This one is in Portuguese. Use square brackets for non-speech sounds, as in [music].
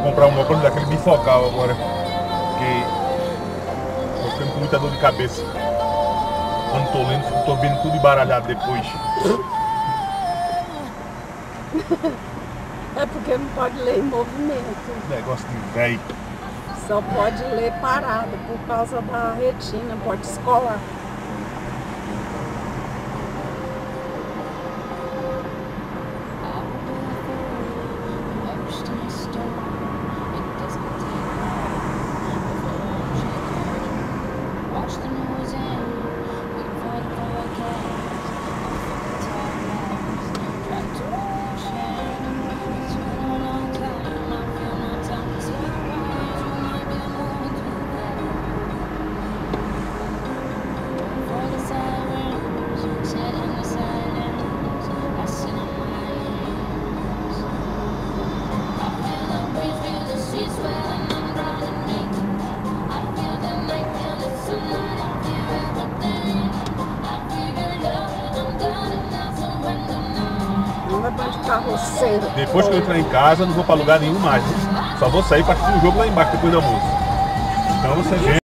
uma coisa daquele bifocal agora. Porque tô ficando com muita dor de cabeça. Quando tô lendo, tô vendo tudo embaralhado depois. [laughs] É porque não pode ler em movimento. Negócio de velho. Só pode ler parado por causa da retina, pode escolar. Não vai carroceiro. Depois que eu entrar em casa, não vou pra lugar nenhum mais. Só vou sair pra assistir o jogo lá embaixo depois do almoço. Então você vê.